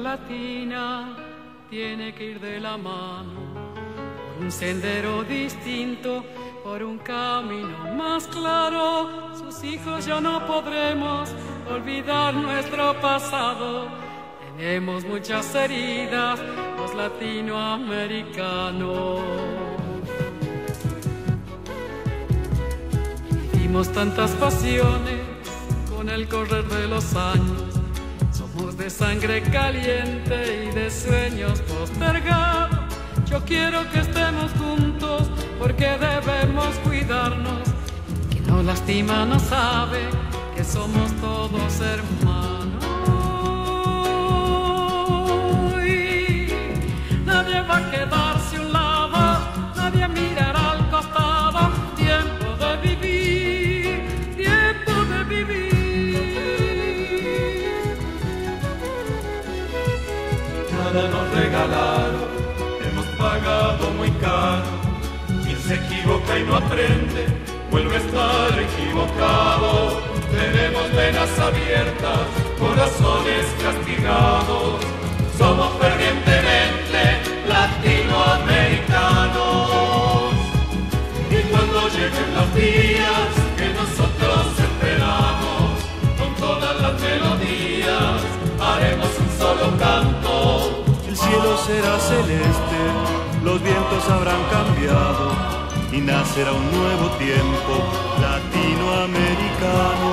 latina tiene que ir de la mano por un sendero distinto, por un camino más claro. Sus hijos ya no podremos olvidar nuestro pasado. Tenemos muchas heridas, los latinoamericanos. Vivimos tantas pasiones con el correr de los años. De sangre caliente y de sueños postergados. Yo quiero que estemos juntos porque debemos cuidarnos. Quien nos lastima no sabe que somos todos hermanos. Nada nos regalaron, hemos pagado muy caro. Quien se equivoca y no aprende, vuelve a estar equivocado. Tenemos venas abiertas, corazones será celeste, los vientos habrán cambiado y nacerá un nuevo tiempo latinoamericano.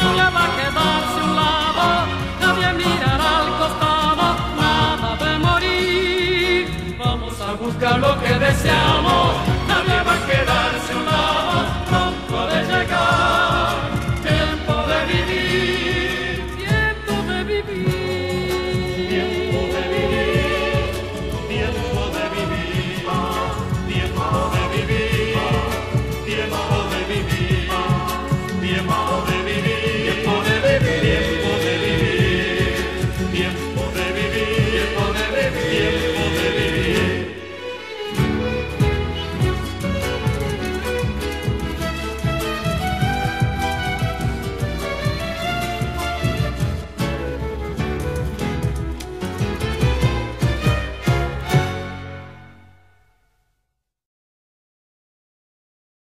No le va a quedarse un lado, nadie mirará al costado, nada de morir. Vamos a buscar lo que deseamos, nadie va a quedarse un lado, pronto de llegar.